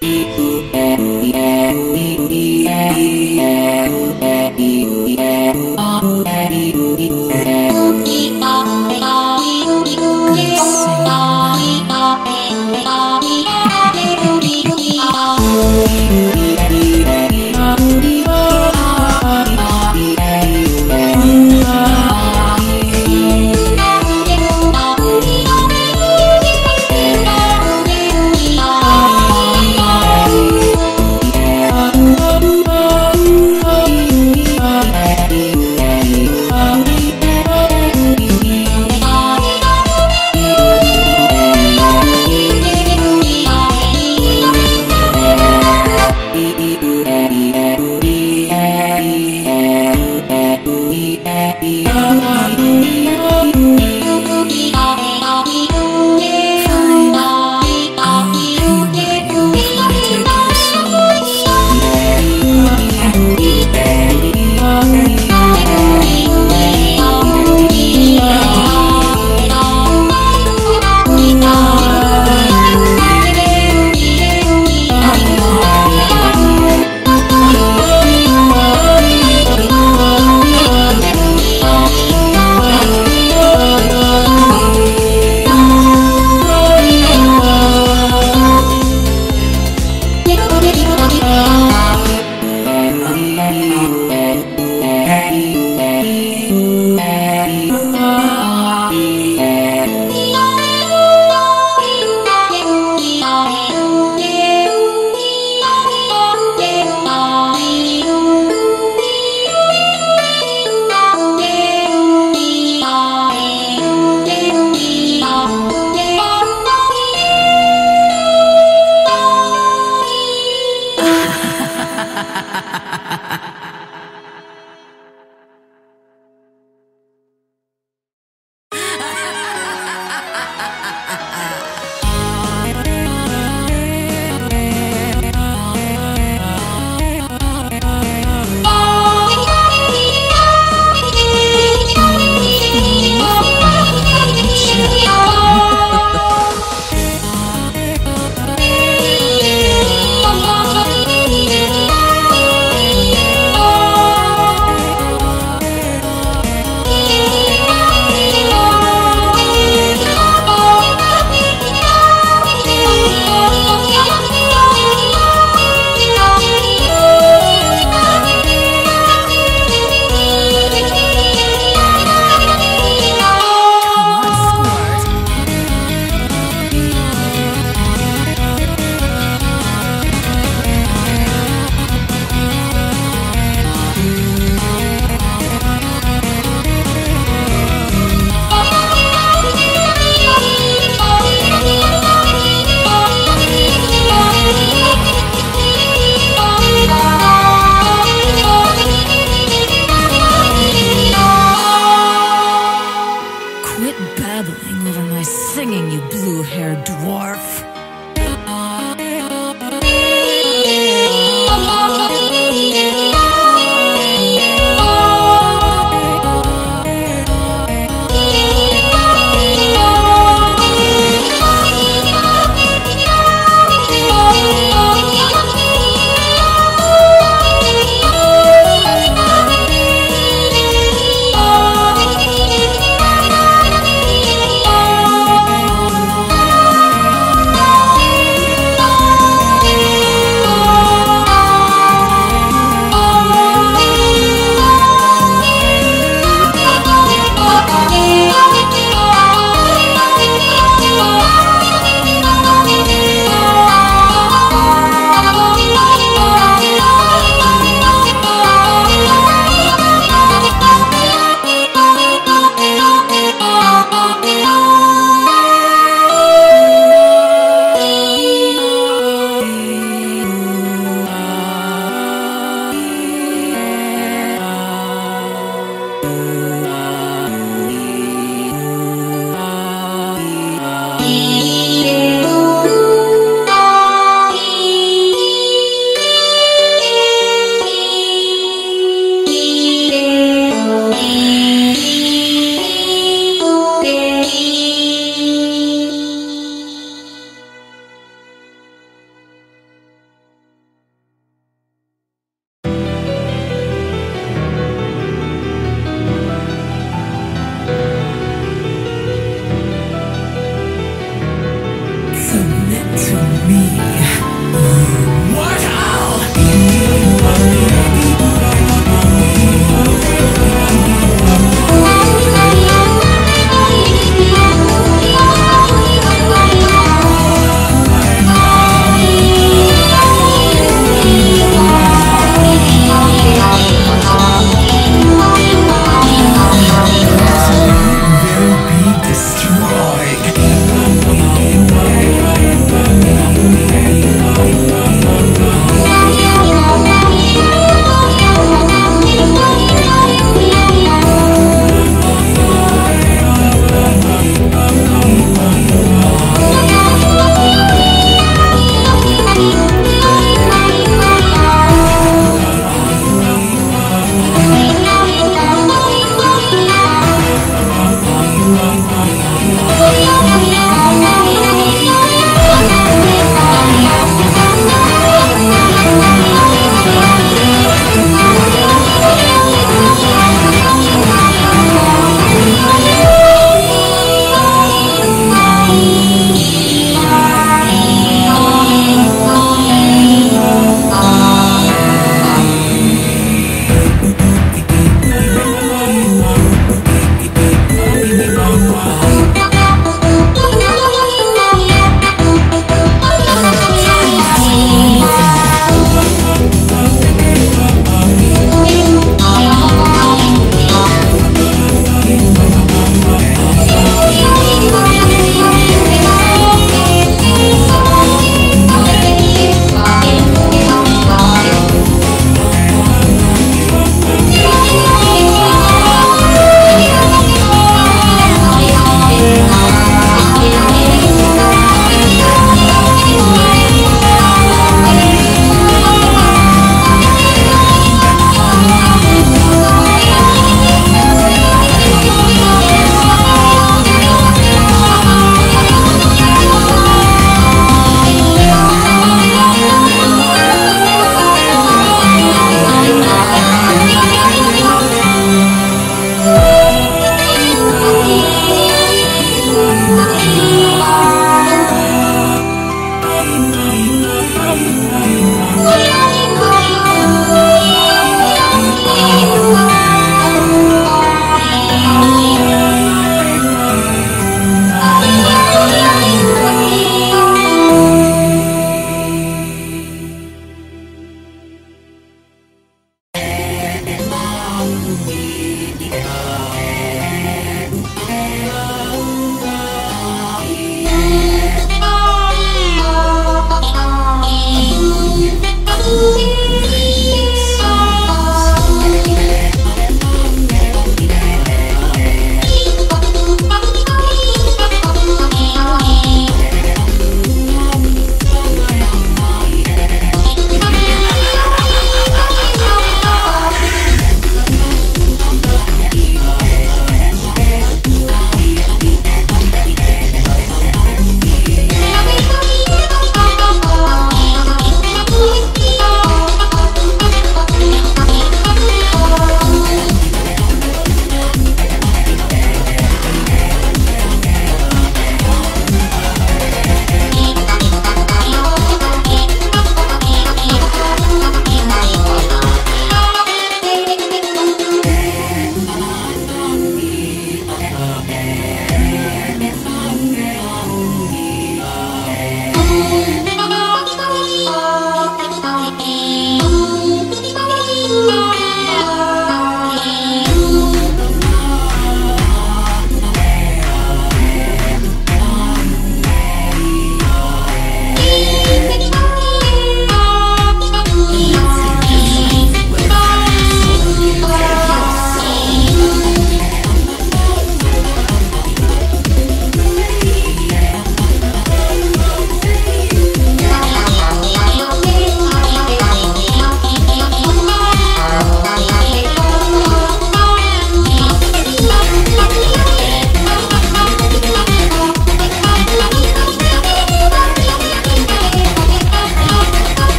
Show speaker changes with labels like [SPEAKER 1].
[SPEAKER 1] Thank me.